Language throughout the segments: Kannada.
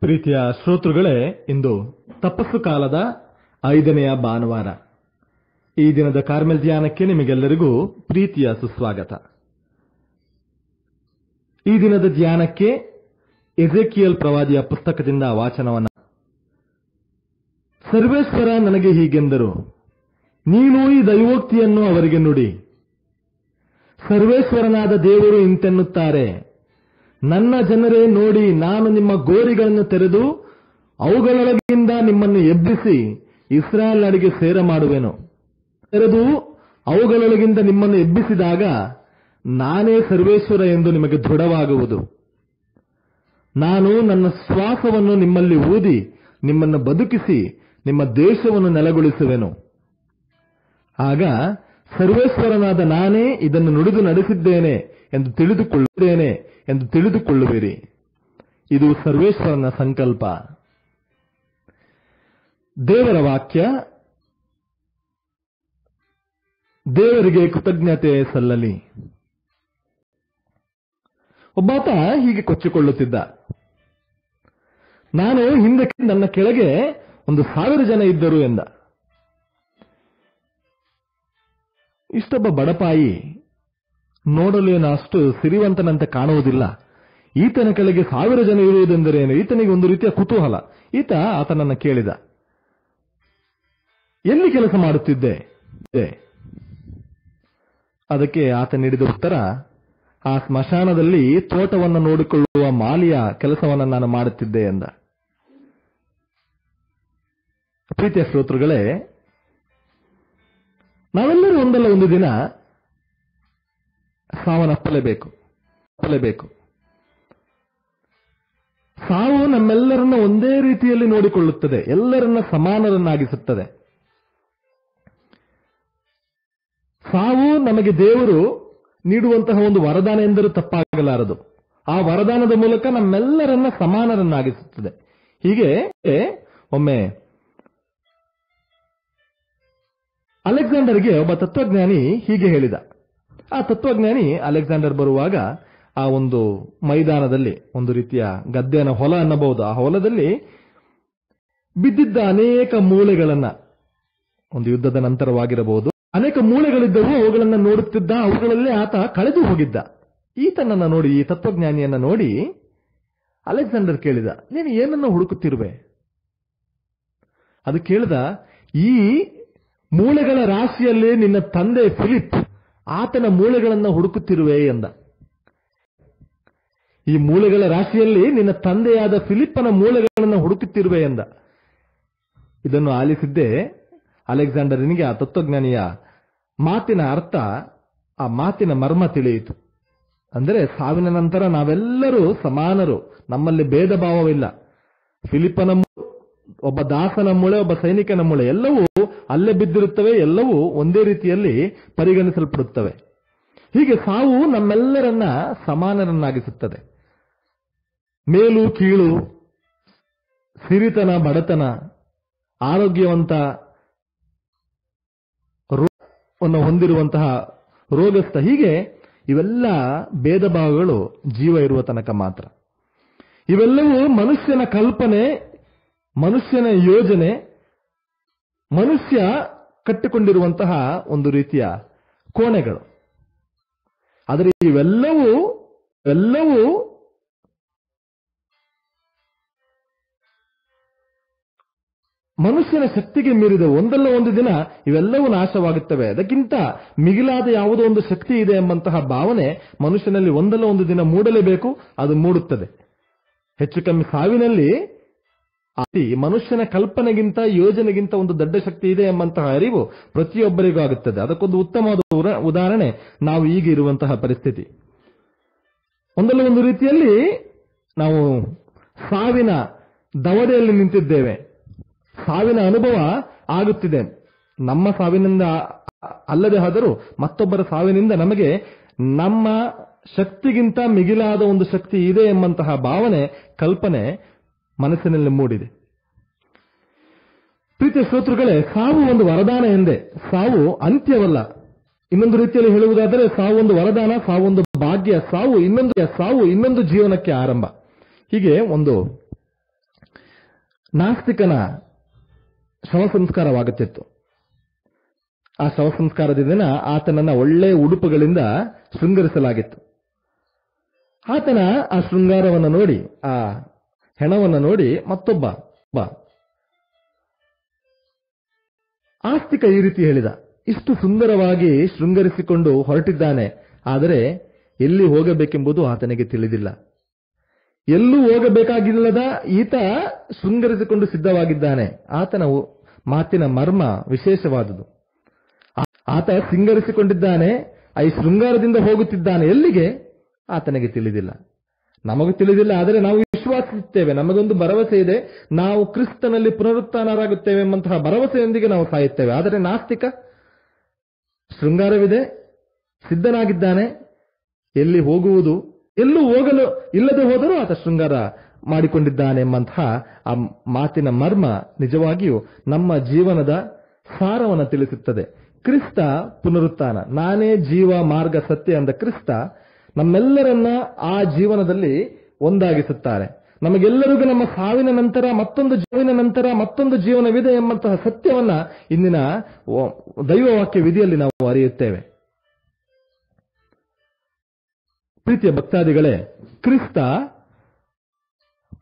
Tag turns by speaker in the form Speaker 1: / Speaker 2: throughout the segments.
Speaker 1: ಪ್ರೀತಿಯ ಶ್ರೋತೃಗಳೇ, ಇಂದು ತಪಸ್ಸು ಕಾಲದ ಐದನೆಯ ಭಾನುವಾರ. ಈ ದಿನದ ಕಾರ್ಮೆಲ್ ಧ್ಯಾನಕ್ಕೆ ನಿಮಗೆಲ್ಲರಿಗೂ ಪ್ರೀತಿಯ ಸುಸ್ವಾಗತ. ಈ ದಿನದ ಧ್ಯಾನಕ್ಕೆ ಎಜೆಕಿಯಲ್ ಪ್ರವಾದಿಯ ಪುಸ್ತಕದಿಂದ ವಾಚನವನ್ನ. ಸರ್ವೇಶ್ವರ ನನಗೆ ಹೀಗೆಂದರು, ನೀನು ಈ ದೈವೋಕ್ತಿಯನ್ನು ಅವರಿಗೆ ನುಡಿ. ಸರ್ವೇಶ್ವರನಾದ ದೇವರು ಇಂತೆನ್ನುತ್ತಾರೆ. ನನ್ನ ಜನರೇ ನೋಡಿ ನಾನು ನಿಮ್ಮ ಗೋರಿಗಳನ್ನು ತೆರೆದು ಅವುಗಳೊಳಗಿಂದ ನಿಮ್ಮನ್ನು ಎಬ್ಬಿಸಿ ಇಸ್ರಾಯೇಲ್ ನಡಿಗೆ ಸೇರ ಮಾಡುವೆನು. ತೆರೆದು ಅವುಗಳೊಳಗಿಂದ ನಿಮ್ಮನ್ನು ಎಬ್ಬಿಸಿದಾಗ ನಾನೇ ಸರ್ವೇಶ್ವರ ಎಂದು ನಿಮಗೆ ದೃಢವಾಗುವುದು. ನಾನು ನನ್ನ ಶ್ವಾಸವನ್ನು ನಿಮ್ಮಲ್ಲಿ ಊದಿ ನಿಮ್ಮನ್ನು ಬದುಕಿಸಿ ನಿಮ್ಮ ದೇಶವನ್ನು ನೆಲೆಗೊಳಿಸುವೆನು. ಆಗ ಸರ್ವೇಶ್ವರನಾದ ನಾನೇ ಇದನ್ನು ನುಡಿದು ನಡೆಸಿದ್ದೇನೆ ಎಂದು ತಿಳಿದುಕೊಳ್ಳುತ್ತೇನೆ ಎಂದು ತಿಳಿದುಕೊಳ್ಳುವಿರಿ. ಇದು ಸರ್ವೇಶ್ವರನ ಸಂಕಲ್ಪ. ದೇವರ ವಾಕ್ಯ, ದೇವರಿಗೆ ಕೃತಜ್ಞತೆ ಸಲ್ಲಲಿ. ಒಬ್ಬಾತ ಹೀಗೆ ಕೊಚ್ಚಿಕೊಳ್ಳುತ್ತಿದ್ದ. ನಾನು ಹಿಂದಕ್ಕೆ, ನನ್ನ ಕೆಳಗೆ ಒಂದು ಸಾವಿರ ಜನ ಇದ್ದರು ಎಂದ. ಇಷ್ಟೊಬ್ಬ ಬಡಪಾಯಿ ನೋಡಲು ಏನು ಅಷ್ಟು ಸಿರಿವಂತನಂತೆ ಕಾಣುವುದಿಲ್ಲ. ಈತನ ಕೆಳಗೆ ಸಾವಿರ ಜನ ಇರುವುದೆಂದರೇನು? ಈತನಿಗೆ ಒಂದು ರೀತಿಯ ಕುತೂಹಲ. ಈತ ಆತನನ್ನು ಕೇಳಿದ. ಎಲ್ಲಿ ಕೆಲಸ ಮಾಡುತ್ತಿದ್ದೆ? ಅದಕ್ಕೆ ಆತ ನೀಡಿದ ಉತ್ತರ, ಆ ಸ್ಮಶಾನದಲ್ಲಿ ತೋಟವನ್ನು ನೋಡಿಕೊಳ್ಳುವ ಮಾಲಿಯ ಕೆಲಸವನ್ನು ನಾನು ಮಾಡುತ್ತಿದ್ದೆ ಎಂದ. ಪ್ರೀತಿಯ ಶ್ರೋತೃಗಳೇ, ನಾವೆಲ್ಲರೂ ಒಂದಲ್ಲ ಒಂದು ದಿನ ಸಾವನ್ನಪ್ಪಲೇಬೇಕು ಅಪ್ಪಲೇಬೇಕು ಸಾವು ನಮ್ಮೆಲ್ಲರನ್ನ ಒಂದೇ ರೀತಿಯಲ್ಲಿ ನೋಡಿಕೊಳ್ಳುತ್ತದೆ, ಎಲ್ಲರನ್ನ ಸಮಾನರನ್ನಾಗಿಸುತ್ತದೆ. ಸಾವು ನಮಗೆ ದೇವರು ನೀಡುವಂತಹ ಒಂದು ವರದಾನ ಎಂದರೂ ತಪ್ಪಾಗಲಾರದು. ಆ ವರದಾನದ ಮೂಲಕ ನಮ್ಮೆಲ್ಲರನ್ನ ಸಮಾನರನ್ನಾಗಿಸುತ್ತದೆ. ಹೀಗೆ, ಒಮ್ಮೆ, ಅಲೆಕ್ಸಾಂಡರ್ಗೆ ಒಬ್ಬ ತತ್ವಜ್ಞಾನಿ ಹೀಗೆ ಹೇಳಿದ. ಆ ತತ್ವಜ್ಞಾನಿ ಅಲೆಕ್ಸಾಂಡರ್ ಬರುವಾಗ ಆ ಒಂದು ಮೈದಾನದಲ್ಲಿ, ಒಂದು ರೀತಿಯ ಗದ್ದೆನ ಹೊಲ ಅನ್ನಬಹುದು, ಆ ಹೊಲದಲ್ಲಿ ಬಿದ್ದಿದ್ದ ಅನೇಕ ಮೂಳೆಗಳನ್ನ, ಒಂದು ಯುದ್ಧದ ನಂತರವಾಗಿರಬಹುದು, ಅನೇಕ ಮೂಳೆಗಳಿದ್ದವು, ಅವುಗಳನ್ನು ನೋಡುತ್ತಿದ್ದ, ಅವುಗಳಲ್ಲೇ ಆತ ಕಳೆದು ಹೋಗಿದ್ದ. ಈತನನ್ನ ನೋಡಿ, ಈ ತತ್ವಜ್ಞಾನಿಯನ್ನ ನೋಡಿ ಅಲೆಕ್ಸಾಂಡರ್ ಕೇಳಿದ, ನೀನು ಏನನ್ನ ಹುಡುಕುತ್ತಿರುವೆ? ಅದು ಕೇಳಿದ, ಈ ಮೂಳೆಗಳ ರಾಶಿಯಲ್ಲಿ ನಿನ್ನ ತಂದೆ ಫಿಲಿಪ್. ಆತನ ಮೂಳೆಗಳನ್ನ ಹುಡುಕುತ್ತಿರುವೆ ಎಂದ. ಈ ಮೂಳೆಗಳ ರಾಶಿಯಲ್ಲಿ ನಿನ್ನ ತಂದೆಯಾದ ಫಿಲಿಪ್ಪನ ಮೂಳೆಗಳನ್ನು ಹುಡುಕುತ್ತಿರುವೆ ಎಂದ. ಇದನ್ನು ಆಲಿಸಿದ್ದೇ ಅಲೆಕ್ಸಾಂಡರ್ನಿಗೆ ಆ ತತ್ವಜ್ಞಾನಿಯ ಮಾತಿನ ಅರ್ಥ, ಆ ಮಾತಿನ ಮರ್ಮ ತಿಳಿಯಿತು. ಅಂದರೆ ಸಾವಿನ ನಂತರ ನಾವೆಲ್ಲರೂ ಸಮಾನರು, ನಮ್ಮಲ್ಲಿ ಭೇದ ಭಾವವಿಲ್ಲ ಫಿಲಿಪ್ಪನ ಒಬ್ಬ ದಾಸನ ಮೂಳೆ, ಒಬ್ಬ ಸೈನಿಕನ ಮೂಳೆ, ಎಲ್ಲವೂ ಅಲ್ಲೇ ಬಿದ್ದಿರುತ್ತವೆ, ಎಲ್ಲವೂ ಒಂದೇ ರೀತಿಯಲ್ಲಿ ಪರಿಗಣಿಸಲ್ಪಡುತ್ತವೆ. ಹೀಗೆ ಸಾವು ನಮ್ಮೆಲ್ಲರನ್ನ ಸಮಾನರನ್ನಾಗಿಸುತ್ತದೆ. ಮೇಲು, ಕೀಳು, ಸಿರಿತನ, ಬಡತನ, ಆರೋಗ್ಯವಂತ, ರೋಗವನ್ನು ಹೊಂದಿರುವಂತಹ ರೋಗಸ್ಥ, ಹೀಗೆ ಇವೆಲ್ಲ ಭೇದ ಭಾವಗಳು ಜೀವ ಇರುವ ತನಕ ಮಾತ್ರ. ಇವೆಲ್ಲವೂ ಮನುಷ್ಯನ ಕಲ್ಪನೆ ಮನುಷ್ಯನ ಯೋಜನೆ ಮನುಷ್ಯ ಕಟ್ಟಿಕೊಂಡಿರುವಂತಹ ಒಂದು ರೀತಿಯ ಕೋಣೆಗಳು. ಆದರೆ ಇವೆಲ್ಲವೂ ಎಲ್ಲವೂ ಮನುಷ್ಯನ ಶಕ್ತಿಗೆ ಮೀರಿದ ಒಂದಲ್ಲ ಒಂದು ದಿನ ಇವೆಲ್ಲವೂ ನಾಶವಾಗುತ್ತವೆ. ಅದಕ್ಕಿಂತ ಮಿಗಿಲಾದ ಯಾವುದೋ ಒಂದು ಶಕ್ತಿ ಇದೆ ಎಂಬಂತಹ ಭಾವನೆ ಮನುಷ್ಯನಲ್ಲಿ ಒಂದಲ್ಲ ಒಂದು ದಿನ ಮೂಡಲೇಬೇಕು, ಅದು ಮೂಡುತ್ತದೆ. ಹೆಚ್ಚು ಕಮ್ಮಿ ಸಾವಿನಲ್ಲಿ ಮನುಷ್ಯನ ಕಲ್ಪನೆಗಿಂತ ಯೋಜನೆಗಿಂತ ಒಂದು ದೊಡ್ಡ ಶಕ್ತಿ ಇದೆ ಎಂಬಂತಹ ಅರಿವು ಪ್ರತಿಯೊಬ್ಬರಿಗೂ ಆಗುತ್ತದೆ. ಅದಕ್ಕೊಂದು ಉತ್ತಮವಾದ ಉದಾಹರಣೆ, ನಾವು ಈಗ ಇರುವಂತಹ ಪರಿಸ್ಥಿತಿ. ಒಂದಲ್ಲ ಒಂದು ರೀತಿಯಲ್ಲಿ ನಾವು ಸಾವಿನ ದವಡೆಯಲ್ಲಿ ನಿಂತಿದ್ದೇವೆ. ಸಾವಿನ ಅನುಭವ ಆಗುತ್ತಿದೆ. ನಮ್ಮ ಸಾವಿನಿಂದ ಅಲ್ಲದೆ ಆದರೂ ಮತ್ತೊಬ್ಬರ ಸಾವಿನಿಂದ ನಮಗೆ ನಮ್ಮ ಶಕ್ತಿಗಿಂತ ಮಿಗಿಲಾದ ಒಂದು ಶಕ್ತಿ ಇದೆ ಎಂಬಂತಹ ಭಾವನೆ, ಕಲ್ಪನೆ ಮನಸ್ಸಿನಲ್ಲಿ ಮೂಡಿದೆ. ಪ್ರೀತಿಯ ಶ್ರೋತೃಗಳೇ ಸಾವು ಒಂದು ವರದಾನ ಎಂದೆ. ಸಾವು ಅಂತ್ಯವಲ್ಲ. ಇನ್ನೊಂದು ರೀತಿಯಲ್ಲಿ ಹೇಳುವುದಾದರೆ, ಸಾವು ಒಂದು ವರದಾನ, ಸಾವು ಒಂದು ಭಾಗ್ಯ, ಸಾವು ಇನ್ನೊಂದು ಸಾವು ಇನ್ನೊಂದು ಜೀವನಕ್ಕೆ ಆರಂಭ. ಹೀಗೆ ಒಂದು ನಾಸ್ತಿಕನ ಶವ ಸಂಸ್ಕಾರವಾಗುತ್ತಿತ್ತು ಆ ಶವ ಸಂಸ್ಕಾರದಿಂದ ಆತನನ್ನ ಒಳ್ಳೆ ಉಡುಪುಗಳಿಂದ ಶೃಂಗರಿಸಲಾಗಿತ್ತು. ಆತನ ಆ ಶೃಂಗಾರವನ್ನು ನೋಡಿ, ಆ ಹೆಣವನ್ನು ನೋಡಿ ಮತ್ತೊಬ್ಬ, ಬಾ. ಆಸ್ತಿಕ ಈ ರೀತಿ ಹೇಳಿದ. ಇಷ್ಟು ಸುಂದರವಾಗಿ ಶೃಂಗರಿಸಿಕೊಂಡು ಹೊರಟಿದ್ದಾನೆ. ಆದರೆ ಎಲ್ಲಿ ಹೋಗಬೇಕೆಂಬುದು ಆತನಿಗೆ ತಿಳಿದಿಲ್ಲ. ಎಲ್ಲೂ ಹೋಗಬೇಕಾಗಿಲ್ಲದ ಈತ ಶೃಂಗರಿಸಿಕೊಂಡು ಸಿದ್ಧವಾಗಿದ್ದಾನೆ. ಆತನ ಮಾತಿನ ಮರ್ಮ ವಿಶೇಷವಾದುದು. ಆ- ಆತ ಸಿಂಗರಿಸಿಕೊಂಡಿದ್ದಾನೆ. ಈ ಶೃಂಗಾರದಿಂದ ಹೋಗುತ್ತಿದ್ದಾನೆ. ಎಲ್ಲಿಗೆ? ಆತನಿಗೆ ತಿಳಿದಿಲ್ಲ. ನಮಗೂ ತಿಳಿದಿಲ್ಲ, ಆದರೆ ನಾವು ವಿಶ್ವಾಸಿಸುತ್ತೇವೆ. ನಮಗೊಂದು ಭರವಸೆ ಇದೆ. ನಾವು ಕ್ರಿಸ್ತನಲ್ಲಿ ಪುನರುತ್ಥಾನರಾಗುತ್ತೇವೆ ಎಂಬಂತಹ ಭರವಸೆಯೊಂದಿಗೆ ನಾವು ಸಾಯುತ್ತೇವೆ. ಆದರೆ ನಾಸ್ತಿಕ ಶೃಂಗಾರವಿದೆ. ಸಿದ್ಧನಾಗಿದ್ದಾನೆ. ಎಲ್ಲಿ ಹೋಗುವುದು? ಎಲ್ಲೂ ಹೋಗಲು ಇಲ್ಲದೆ ಹೋದರೂ ಆತ ಶೃಂಗಾರ ಮಾಡಿಕೊಂಡಿದ್ದಾನೆ ಎಂಬಂತಹ ಆ ಮಾತಿನ ಮರ್ಮ ನಿಜವಾಗಿಯೂ ನಮ್ಮ ಜೀವನದ ಸಾರವನ್ನು ತಿಳಿಸುತ್ತದೆ. ಕ್ರಿಸ್ತ ಪುನರುತ್ಥಾನ. ನಾನೇ ಜೀವ ಮಾರ್ಗ ಸತ್ಯ ಅಂದ ಕ್ರಿಸ್ತ ನಮ್ಮೆಲ್ಲರನ್ನ ಆ ಜೀವನದಲ್ಲಿ ಒಂದಾಗಿಸುತ್ತಾರೆ. ನಮಗೆಲ್ಲರಿಗೂ ನಮ್ಮ ಸಾವಿನ ನಂತರ, ಮತ್ತೊಂದು ಜೀವನ ನಂತರ, ಮತ್ತೊಂದು ಜೀವನವಿದೆ ಎಂಬಂತಹ ಸತ್ಯವನ್ನ ಇಂದಿನ ದೈವವಾಕ್ಯ ವಿಧಿಯಲ್ಲಿ ನಾವು ಅರಿಯುತ್ತೇವೆ. ಪ್ರೀತಿಯ ಭಕ್ತಾದಿಗಳೇ, ಕ್ರಿಸ್ತ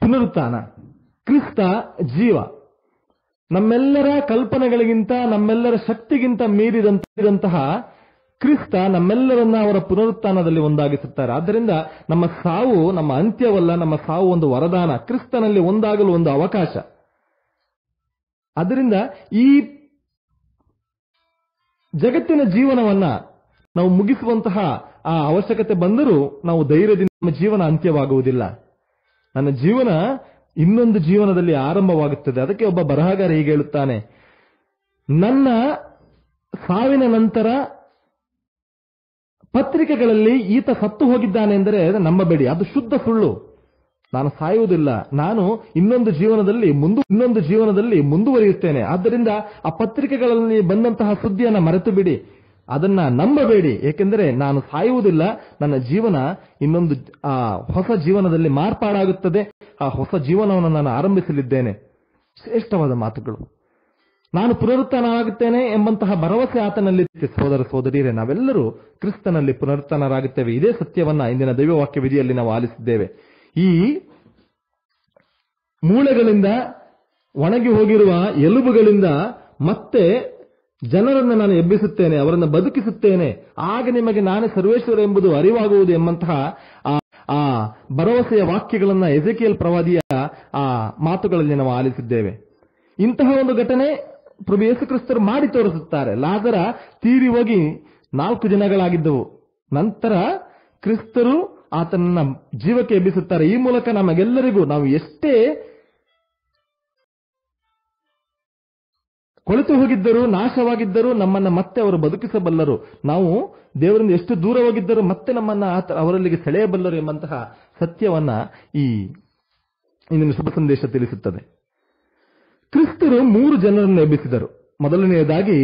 Speaker 1: ಪುನರುತ್ಥಾನ, ಕ್ರಿಸ್ತ ಜೀವ. ನಮ್ಮೆಲ್ಲರ ಕಲ್ಪನೆಗಳಿಗಿಂತ, ನಮ್ಮೆಲ್ಲರ ಶಕ್ತಿಗಿಂತ ಮೀರಿದಂತಹ ಕ್ರಿಸ್ತ ನಮ್ಮೆಲ್ಲರನ್ನ ಅವರ ಪುನರುತ್ಥಾನದಲ್ಲಿ ಒಂದಾಗಿಸುತ್ತಾರೆ. ಆದ್ದರಿಂದ ನಮ್ಮ ಸಾವು ನಮ್ಮ ಅಂತ್ಯವಲ್ಲ, ನಮ್ಮ ಸಾವು ಒಂದು ವರದಾನ. ಕ್ರಿಸ್ತನಲ್ಲಿ ಒಂದಾಗಲು ಒಂದು ಅವಕಾಶ. ಅದರಿಂದ ಈ ಜಗತ್ತಿನ ಜೀವನವನ್ನ ನಾವು ಮುಗಿಸುವಂತಹ ಆ ಅವಶ್ಯಕತೆ ಬಂದರೂ ನಾವು ಧೈರ್ಯದಿಂದ ನಮ್ಮ ಜೀವನ ಅಂತ್ಯವಾಗುವುದಿಲ್ಲ. ನನ್ನ ಜೀವನ ಇನ್ನೊಂದು ಜೀವನದಲ್ಲಿ ಆರಂಭವಾಗುತ್ತದೆ. ಅದಕ್ಕೆ ಒಬ್ಬ ಬರಹಗಾರ ಹೀಗೆ ಹೇಳುತ್ತಾನೆ. ನನ್ನ ಸಾವಿನ ನಂತರ ಪತ್ರಿಕೆಗಳಲ್ಲಿ ಈತ ಸತ್ತು ಹೋಗಿದ್ದಾನೆ ಎಂದರೆ ನಂಬಬೇಡಿ ಅದು ಶುದ್ಧ ಸುಳ್ಳು. ನಾನು ಸಾಯುವುದಿಲ್ಲ, ನಾನು ಇನ್ನೊಂದು ಜೀವನದಲ್ಲಿ ಮುಂದು, ಇನ್ನೊಂದು ಜೀವನದಲ್ಲಿ ಮುಂದುವರಿಯುತ್ತೇನೆ. ಆದ್ದರಿಂದ ಆ ಪತ್ರಿಕೆಗಳಲ್ಲಿ ಬಂದಂತಹ ಸುದ್ದಿಯನ್ನು ಮರೆತು ಬಿಡಿ ಅದನ್ನ ನಂಬಬೇಡಿ. ಏಕೆಂದರೆ ನಾನು ಸಾಯುವುದಿಲ್ಲ, ನನ್ನ ಜೀವನ ಇನ್ನೊಂದು, ಆ, ಹೊಸ ಜೀವನದಲ್ಲಿ ಮಾರ್ಪಾಡಾಗುತ್ತದೆ. ಆ ಹೊಸ ಜೀವನವನ್ನು ನಾನು ಆರಂಭಿಸಲಿದ್ದೇನೆ. ಶ್ರೇಷ್ಠವಾದ ಮಾತುಗಳು. ನಾನು ಪುನರುತ್ಥಾನರಾಗುತ್ತೇನೆ ಎಂಬಂತಹ ಭರವಸೆ ಆತನಲ್ಲಿ ಸಹೋದರ ಸೋದರ ಸೋದರಿಯರೇ ನಾವೆಲ್ಲರೂ ಕ್ರಿಸ್ತನಲ್ಲಿ ಪುನರುತ್ಥಾನರಾಗುತ್ತೇವೆ. ಇದೇ ಸತ್ಯವನ್ನ ಇಂದಿನ ದೈವವಾಕ್ಯ ವಿಧಿಯಲ್ಲಿ ನಾವು ಆಲಿಸಿದ್ದೇವೆ. ಈ ಮೂಳೆಗಳಿಂದ ಒಣಗಿ ಹೋಗಿರುವ ಎಲುಬುಗಳಿಂದ ಮತ್ತೆ ಜನರನ್ನು ನಾನು ಎಬ್ಬಿಸುತ್ತೇನೆ, ಅವರನ್ನು ಬದುಕಿಸುತ್ತೇನೆ. ಆಗ ನಿಮಗೆ ನಾನೇ ಸರ್ವೇಶ್ವರ ಎಂಬುದು ಅರಿವಾಗುವುದು ಎಂಬಂತಹ ಆ ಭರವಸೆಯ ವಾಕ್ಯಗಳನ್ನ ಎಜಕಿಯಲ್ ಪ್ರವಾದಿಯ ಆ ಮಾತುಗಳಲ್ಲಿ ನಾವು ಆಲಿಸಿದ್ದೇವೆ. ಇಂತಹ ಒಂದು ಘಟನೆ ಪ್ರಭು ಯೇಸು ಕ್ರಿಸ್ತರು ಮಾಡಿ ತೋರಿಸುತ್ತಾರೆ. ಲಾಜರ ತೀರಿ ಹೋಗಿ ನಾಲ್ಕು ದಿನಗಳಾಗಿದ್ದವು. ನಂತರ ಕ್ರಿಸ್ತರು ಆತನನ್ನ ಜೀವಕ್ಕೆ ಎಬ್ಬಿಸುತ್ತಾರೆ. ಈ ಮೂಲಕ ನಮಗೆಲ್ಲರಿಗೂ ನಾವು ಎಷ್ಟೇ ಕೊಳೆತು ಹೋಗಿದ್ದರು, ನಾಶವಾಗಿದ್ದರು ನಮ್ಮನ್ನ ಮತ್ತೆ ಅವರು ಬದುಕಿಸಬಲ್ಲರು. ನಾವು ದೇವರಿಂದ ಎಷ್ಟು ದೂರ ಹೋಗಿದ್ದರು ಮತ್ತೆ ನಮ್ಮನ್ನ ಅವರಲ್ಲಿಗೆ ಸೆಳೆಯಬಲ್ಲರು ಎಂಬಂತಹ ಸತ್ಯವನ್ನ ಈ ಇಂದಿನ ಶುಭ ಸಂದೇಶ ತಿಳಿಸುತ್ತದೆ. ಕ್ರಿಸ್ತರು ಮೂರು ಜನರನ್ನು ಎಬ್ಬಿಸಿದರು. ಮೊದಲನೆಯದಾಗಿ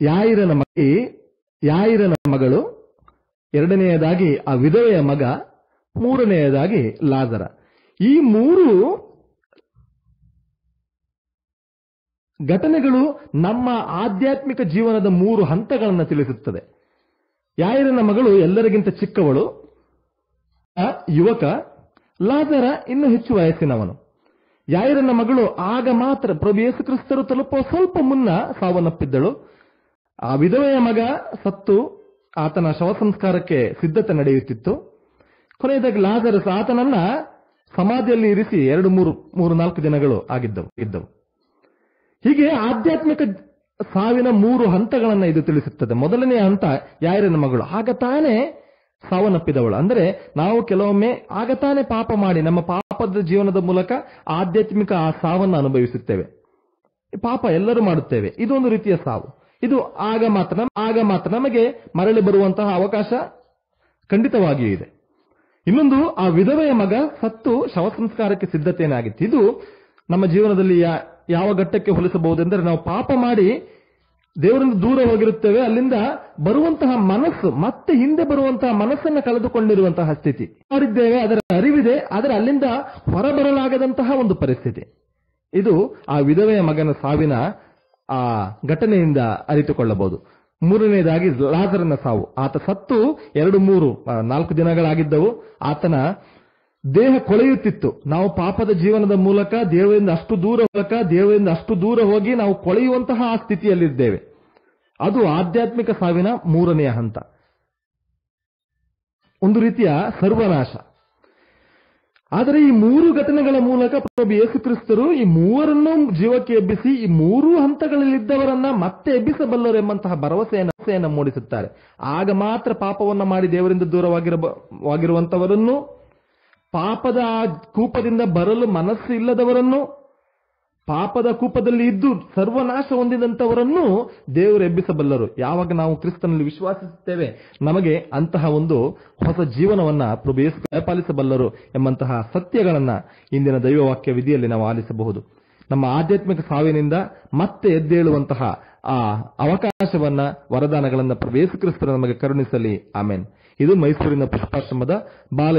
Speaker 1: ಯಾಯಿರನ ಮಗ, ಯಾಯಿರನ ಮಗಳು, ಎರಡನೆಯದಾಗಿ ಆ ವಿಧವೆಯ ಮಗ, ಮೂರನೆಯದಾಗಿ ಲಾಜರ. ಈ ಮೂರು ಘಟನೆಗಳು ನಮ್ಮ ಆಧ್ಯಾತ್ಮಿಕ ಜೀವನದ ಮೂರು ಹಂತಗಳನ್ನು ತಿಳಿಸುತ್ತದೆ. ಯಾಯಿರನ ಮಗಳು ಎಲ್ಲರಿಗಿಂತ ಚಿಕ್ಕವಳು, ಯುವಕ, ಲಾಜರ ಇನ್ನು ಹೆಚ್ಚು ವಯಸ್ಸಿನವನು. ಯಾಯಿರನ ಮಗಳು ಆಗ ಮಾತ್ರ ಪ್ರಭು ಯೇಸು ಕ್ರಿಸ್ತರು ತಲುಪುವ ಸ್ವಲ್ಪ ಮುನ್ನ ಸಾವನ್ನಪ್ಪಿದ್ದಳು. ಆ ವಿಧವೆಯ ಮಗ ಸತ್ತು ಆತನ ಶವ ಸಂಸ್ಕಾರಕ್ಕೆ ಸಿದ್ಧತೆ ನಡೆಯುತ್ತಿತ್ತು. ಕೊನೆಯದಾಗಿ ಲಾಜರಸ್ ಆತನನ್ನ ಸಮಾಧಿಯಲ್ಲಿ ಇರಿಸಿ ಎರಡು, ಮೂರು ಮೂರು, ನಾಲ್ಕು ದಿನಗಳು ಆಗಿದ್ದವು, ಇದ್ದವು. ಹೀಗೆ ಆಧ್ಯಾತ್ಮಿಕ ಸಾವಿನ ಮೂರು ಹಂತಗಳನ್ನು ಇದು ತಿಳಿಸುತ್ತದೆ. ಮೊದಲನೆಯ ಹಂತ ಯಾರನ್ನ ಮಗಳು. ಆಗ ತಾನೇ ಸಾವನ್ನಪ್ಪಿದವಳು. ಅಂದರೆ ನಾವು ಕೆಲವೊಮ್ಮೆ ಆಗ ತಾನೇ ಪಾಪ ಮಾಡಿ ನಮ್ಮ ಪಾಪದ ಜೀವನದ ಮೂಲಕ ಆಧ್ಯಾತ್ಮಿಕ ಆ ಸಾವನ್ನು ಅನುಭವಿಸುತ್ತೇವೆ. ಪಾಪ ಎಲ್ಲರೂ ಮಾಡುತ್ತೇವೆ. ಇದು ಒಂದು ರೀತಿಯ ಸಾವು. ಇದು ಆಗ ಮಾತ್ರ ಆಗ ಮಾತ್ರ ನಮಗೆ ಮರಳಿ ಬರುವಂತಹ ಅವಕಾಶ ಖಂಡಿತವಾಗಿಯೂ ಇದೆ. ಇನ್ನೊಂದು, ಆ ವಿಧವೆಯ ಮಗ ಸತ್ತು ಶವ ಸಂಸ್ಕಾರಕ್ಕೆ ಸಿದ್ಧತೆಯನ್ನಾಗಿತ್ತು ಇದು ನಮ್ಮ ಜೀವನದಲ್ಲಿ ಯಾವ ಘಟ್ಟಕ್ಕೆ ಹೋಲಿಸಬಹುದೆಂದರೆ ನಾವು ಪಾಪ ಮಾಡಿ ದೇವರಿಂದ ದೂರ ಹೋಗಿರುತ್ತೇವೆ, ಅಲ್ಲಿಂದ ಬರುವಂತಹ ಮನಸ್ಸು, ಮತ್ತೆ ಹಿಂದೆ ಬರುವಂತಹ ಮನಸ್ಸನ್ನ ಕಳೆದುಕೊಂಡಿರುವಂತಹ ಸ್ಥಿತಿ. ಮಾಡಿದ್ದೇವೆ ಅದರ ಅರಿವಿದೆ, ಆದರೆ ಅಲ್ಲಿಂದ ಹೊರಬರಲಾಗದಂತಹ ಒಂದು ಪರಿಸ್ಥಿತಿ. ಇದು ಆ ವಿಧವೆಯ ಮಗನ ಸಾವಿನ ಆ ಘಟನೆಯಿಂದ ಅರಿತುಕೊಳ್ಳಬಹುದು. ಮೂರನೆಯದಾಗಿ ಲಾಜರನ ಸಾವು. ಆತ ಸತ್ತು ಎರಡು ಮೂರು, ನಾಲ್ಕು ದಿನಗಳಾಗಿದ್ದವು. ಆತನ ದೇಹ ಕೊಳೆಯುತ್ತಿತ್ತು. ನಾವು ಪಾಪದ ಜೀವನದ ಮೂಲಕ ದೇವರಿಂದ ಅಷ್ಟು ದೂರ ಮೂಲಕ ದೇವರಿಂದ ಅಷ್ಟು ದೂರ ಹೋಗಿ ನಾವು ಕೊಳೆಯುವಂತಹ ಆ ಸ್ಥಿತಿಯಲ್ಲಿದ್ದೇವೆ. ಅದು ಆಧ್ಯಾತ್ಮಿಕ ಸಾವಿನ ಮೂರನೆಯ ಹಂತ. ಒಂದು ರೀತಿಯ ಸರ್ವನಾಶ. ಆದರೆ ಈ ಮೂರು ಘಟನೆಗಳ ಮೂಲಕ ಪ್ರಭು ಯೇಸು ಕ್ರಿಸ್ತರು ಈ ಮೂವರನ್ನು ಜೀವಕ್ಕೆ ಎಬ್ಬಿಸಿ, ಈ ಮೂರು ಹಂತಗಳಲ್ಲಿದ್ದವರನ್ನ ಮತ್ತೆ ಎಬ್ಬಿಸಬಲ್ಲರು ಎಂಬಂತಹ ಭರವಸೆಯನ್ನು ಮೂಡಿಸುತ್ತಾರೆ. ಆಗ ಮಾತ್ರ ಪಾಪವನ್ನು ಮಾಡಿ ದೇವರಿಂದ ದೂರವಾಗಿರುವಂತವರನ್ನು ಪಾಪದ ಕೂಪದಿಂದ ಬರಲು ಮನಸ್ಸು ಇಲ್ಲದವರನ್ನು, ಪಾಪದ ಕೂಪದಲ್ಲಿ ಇದ್ದು ಸರ್ವನಾಶ ಹೊಂದಿದಂತವರನ್ನು ದೇವರು ಎಬ್ಬಿಸಬಲ್ಲರು. ಯಾವಾಗ ನಾವು ಕ್ರಿಸ್ತನಲ್ಲಿ ವಿಶ್ವಾಸಿಸುತ್ತೇವೆ, ನಮಗೆ ಅಂತಹ ಒಂದು ಹೊಸ ಜೀವನವನ್ನ ಪ್ರಭು ಪಾಲಿಸಬಲ್ಲರು ಎಂಬಂತಹ ಸತ್ಯಗಳನ್ನ ಇಂದಿನ ದೈವವಾಕ್ಯ ವಿಧಿಯಲ್ಲಿ ನಾವು ಆಲಿಸಬಹುದು. ನಮ್ಮ ಆಧ್ಯಾತ್ಮಿಕ ಸಾವಿನಿಂದ ಮತ್ತೆ ಎದ್ದೇಳುವಂತಹ ಆ ಅವಕಾಶವನ್ನ, ವರದಾನಗಳನ್ನ ಪ್ರಭು ಕ್ರಿಸ್ತರು ನಮಗೆ ಕರುಣಿಸಲಿ. ಆಮೇನ್. ಇದು ಮೈಸೂರಿನ ಪುಷ್ಪಾಶ್ರಮದ ಬಾಲ